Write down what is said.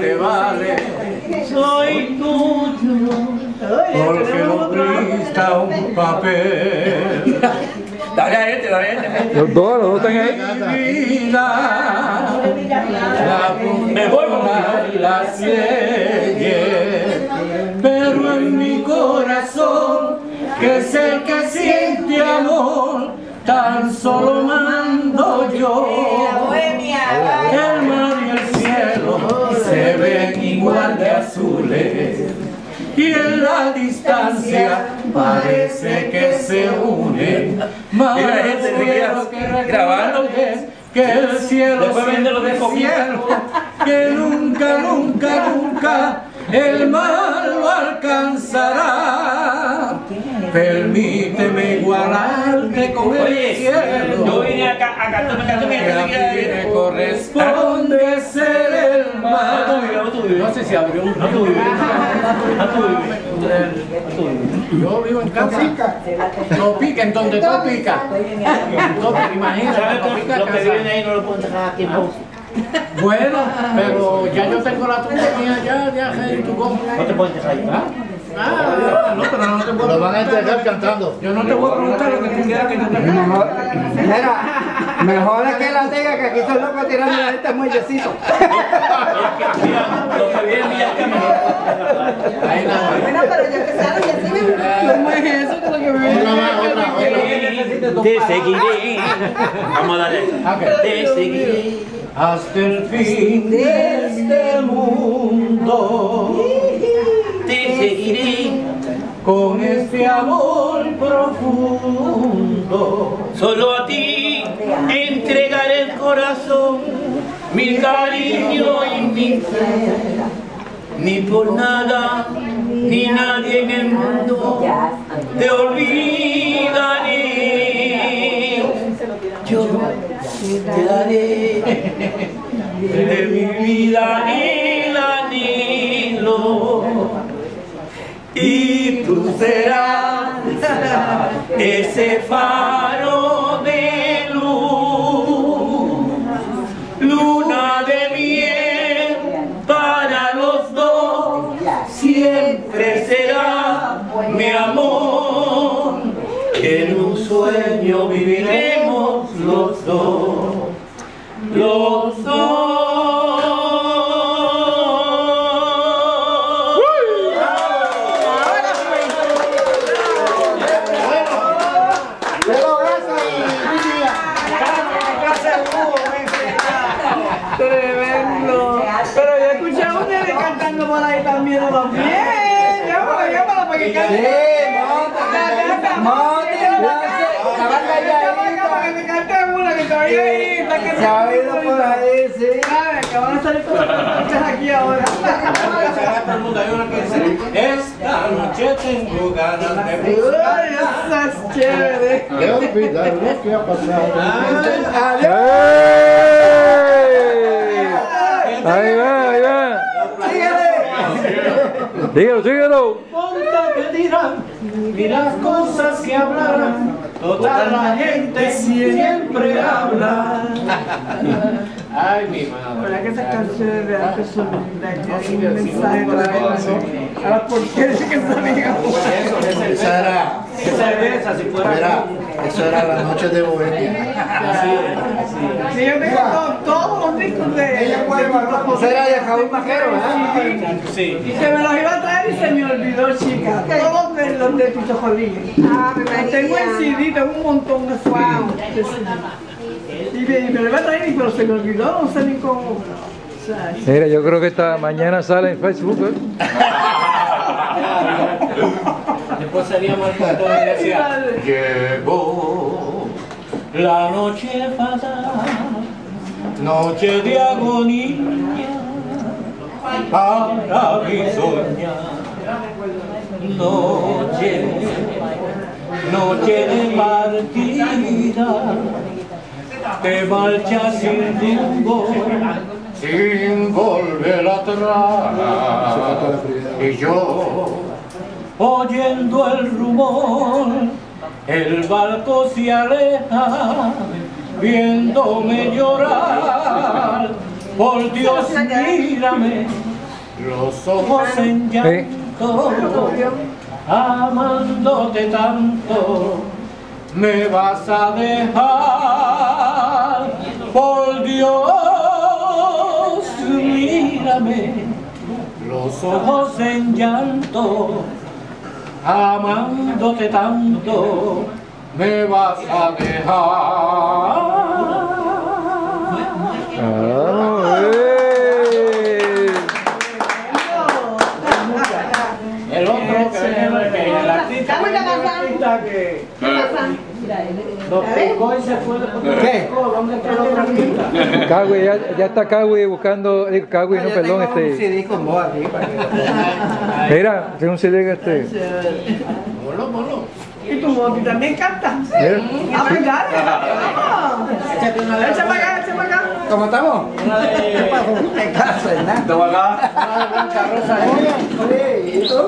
te vale. Soy tuyo, este porque lo presta un papel. Dale a este, dale a este. Los dos, los dos están ahí. Me voy con la sigue, pero en mi corazón, que sé que siente amor, tan solo más. Azules y en la distancia parece que se unen. Más Mira, gente, que grabando. que el cielo Después vende los cielo, que nunca, nunca, nunca el mal lo alcanzará. Permíteme igualarte con el cielo. yo vine acá a cantar una canción que a queda me corresponde mal. No sé si abrió un. No tú vives. No tú vives. Yo vivo en casa. Topica, en donde Topica. Topica, imagínate, Topica Los que viven ahí no lo pueden dejar aquí en pausa. Bueno, pero ya yo tengo la tuya mía ya, ya, tu. No te pueden dejar ahí. ¿Ah? No, pero no te puedo Lo van a entregar cantando. Yo no te voy a preguntar lo que tú quieras que yo te. Mejor, mira, mejor es que la diga que aquí son locos tirando a la gente muellecito. Mira, los que Villa del Camino. Ahí nada. Bueno, pero ya empezaron y así me ¿Cómo es eso? Que lo que me Otra más, otra, otra. Te seguiré. Vamos a darle. Te seguiré. Hasta el fin de este mundo, Seguiré. con este amor profundo. Solo a ti entregaré el corazón, mi cariño y mi fe. Ni por nada, ni nadie en el mundo te olvidaré. Yo te daré de mi vida el anhelo. Y tú serás ese faro de luz, luna de miel para los dos, siempre será mi amor, en un sueño viviremos los dos, los cantando por ahí también. Bien, llámalo, llámalo para que cante. Sí, monta, monta. Para que cante una que todavía ahí está que Se ha oído por ahí, sí. Sabe que van a salir los cantantes aquí ahora. Esta noche tengo ganas de Ay, buscar. esa es chévere. De olvidar lo que ha pasado. Ahí va, ahí va. Síguelo, síguelo. Ponta que dirán y las cosas que hablarán. Toda la gente siempre habla. Ay, mi madre. ¿Verdad que esas canciones de antes son lindas? Que hay un mensaje trae a las porquerías que salían. Esa era, Esa cerveza, si fuera. mira, eso era la noche de Bohemia. Sí, yo tengo todo- todos los discos de ella. Era de Jaúl Majero, ¿verdad? Sí. Y se me los iba a traer y se me olvidó, chica. Todos de los de Tito Jolín. Ah, tengo en María. CD, tengo un montón de CD. Me, me lo iba a traer, pero se me olvidó, no sé ni cómo. O sea, Mira, yo creo que esta mañana sale en Facebook. ¿eh? Después de la iglesia. Llegó la noche fatal, noche de agonía para mi soñar. Noche, noche de partida, te marchas sin rumbo, sin volver atrás. Y yo oyendo el rumor, el barco se aleja, viéndome llorar. Por Dios, mírame, los ojos en llanto, amándote tanto, me vas a dejar. Por Dios, mírame, los ojos en llanto, amándote tanto, me vas a dejar. ¿Qué? ¿Dónde está el otro artista? Cagüe, ya, ya está Cagüe buscando. eh, Cagüe, no, Yo perdón, tengo un este. CD con vos aquí para que lo Mira, tiene un CD que este. Bolo, bolo. Y tu Monty también canta. Ah, pues dale, vamos. Echa para acá, echa para acá. ¿Cómo estamos? ¿Qué pasó? En casa, ¿verdad? Oye, ¿y tú?